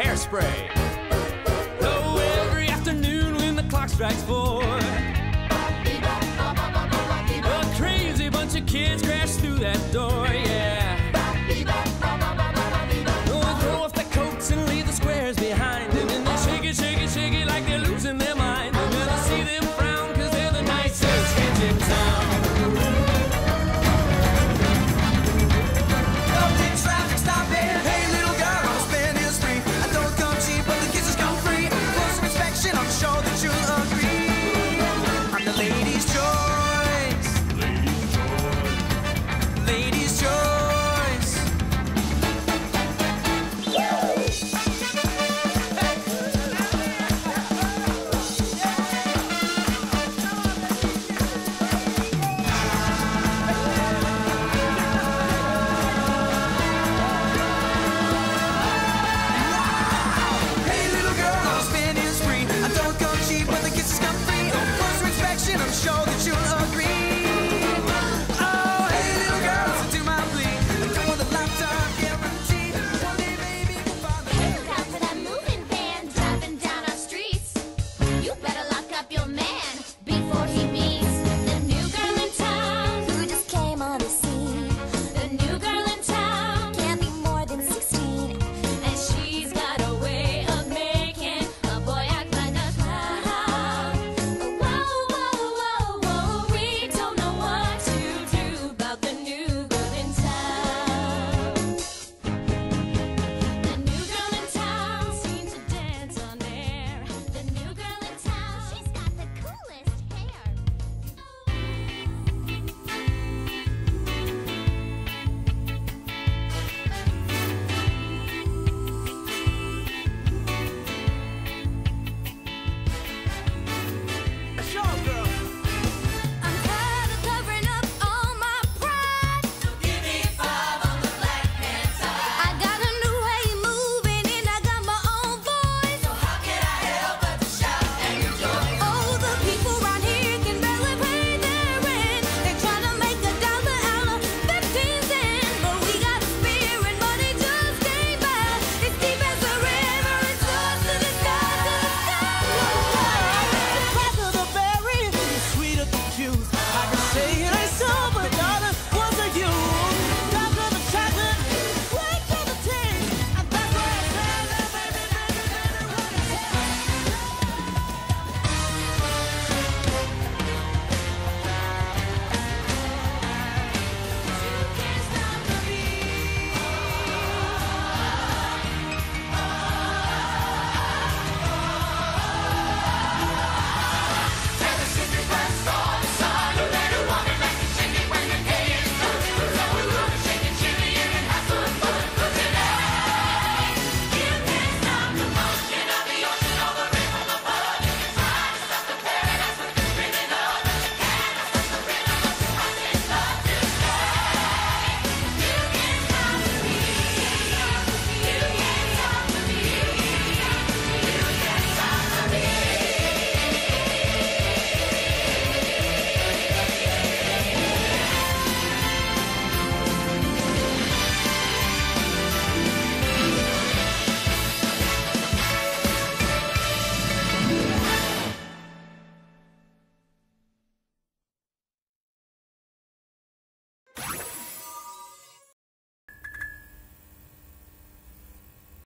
hairspray. Though every afternoon when the clock strikes four, a crazy bunch of kids crash through that door. and I'm sure that you'll agree.